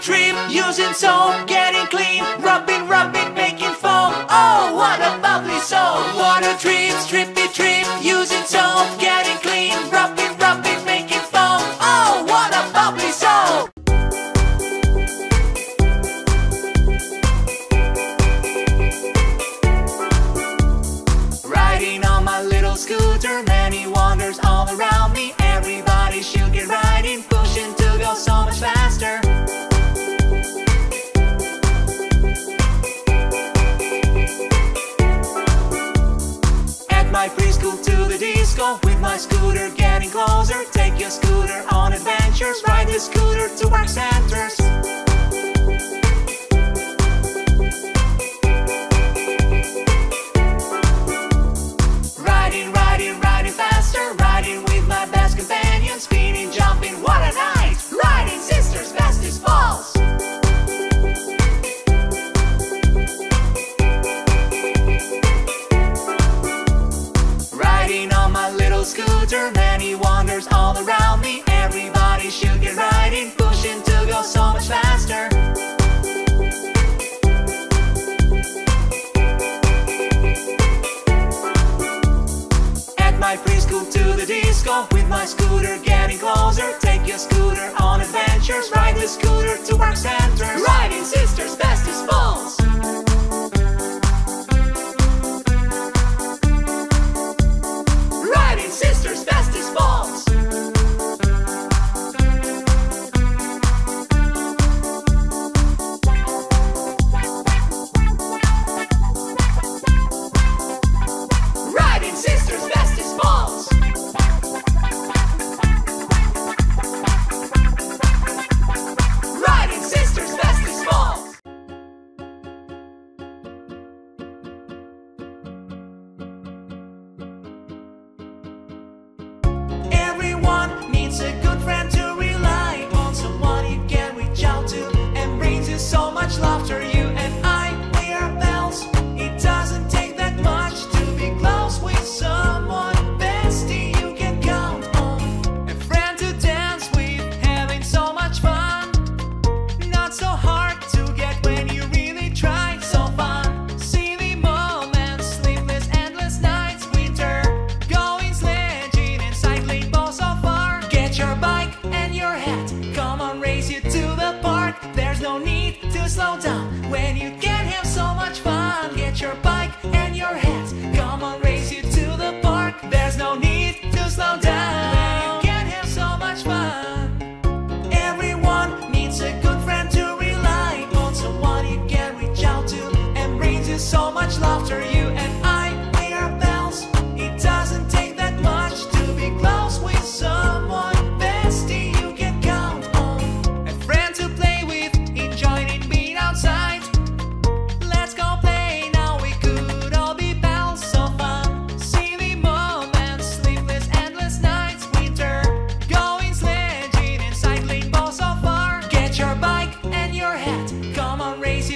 dream Using soap, getting clean Rubbing, rubbing, making foam. Oh, what a bubbly soul. What a dream, strippy dream Using soap, getting my preschool to the disco. With my scooter getting closer. Take your scooter on adventures. Ride the scooter to work centers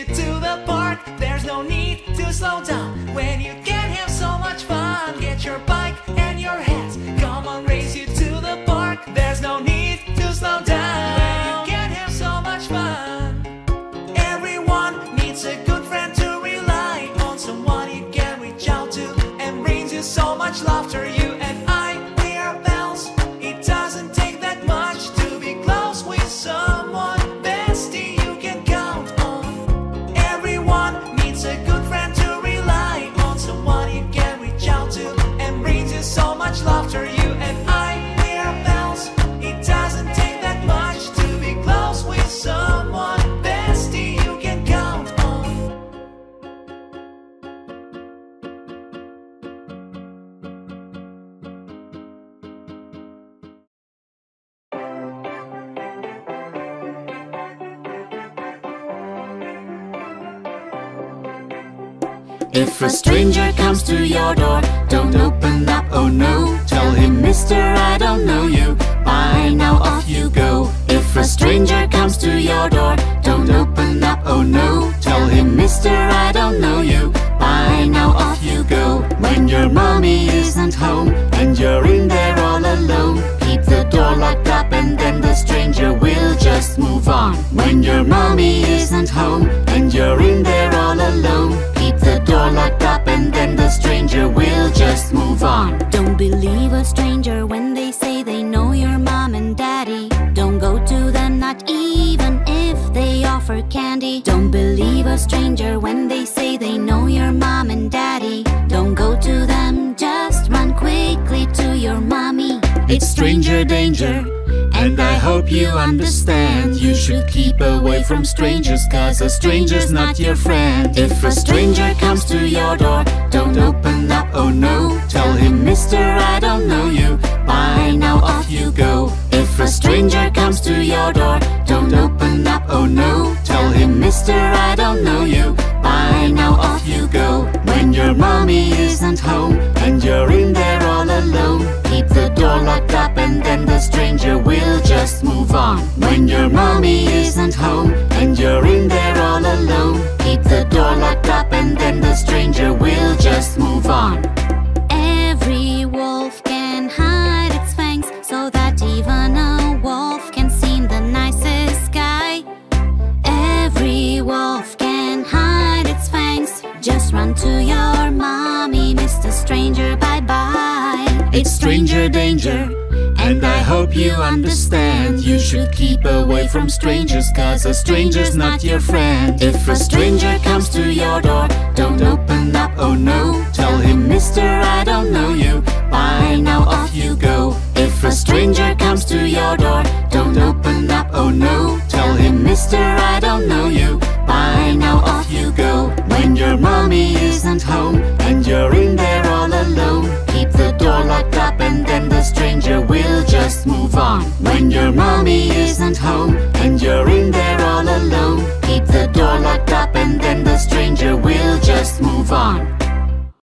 to the park. There's no need to slow down when you can have so much fun. Get your bike and your hat. Come on, race you to the park. There's no need to slow down when you can have so much fun. Everyone needs a good friend to rely on, someone you can reach out to and brings you so much laughter. You If a stranger comes to your door, don't open up, oh no. Tell him, Mister, I don't know you. Bye, now off you go. If a stranger comes to your door, don't open up, oh no. Tell him, Mister, I don't know you. Bye, now off you go. When your mommy isn't home and you're in there all alone, keep the door locked up and then the stranger will just move on. When your mommy isn't home and you're in there all alone, door locked up and then the stranger will just move on. Don't believe a stranger when they say they know your mom and daddy. Don't go to them, not even if they offer candy. Don't believe a stranger when they say they know your mom and daddy. Don't go to them, just run quickly to your mommy. It's stranger danger. And I hope you understand You should keep away from strangers Cause a stranger's not your friend. If a stranger comes to your door Don't open up, oh no. Tell him, mister, I don't know you. Bye, now off you go. If a stranger comes to your door Don't open up, oh no. Tell him, mister, I don't know you. Bye, now off you go. When your mommy isn't home And you're in there all alone Keep the door locked up and then the move on When your mommy isn't home and you're in there all alone Keep the door locked up and then the stranger will just move on Every wolf can hide its fangs so that even a wolf can see in the nicest guy Every wolf can hide its fangs. Just run to your mommy, Mr. Stranger. Bye bye. It's stranger danger and I hope you understand. You should keep away from strangers Cause a stranger's not your friend. If a stranger comes to your door Don't open up, oh no. Tell him, mister, I don't know you. Bye, now off you go. If a stranger comes to your door Don't open up, oh no. Tell him, mister, I don't know you. Bye, home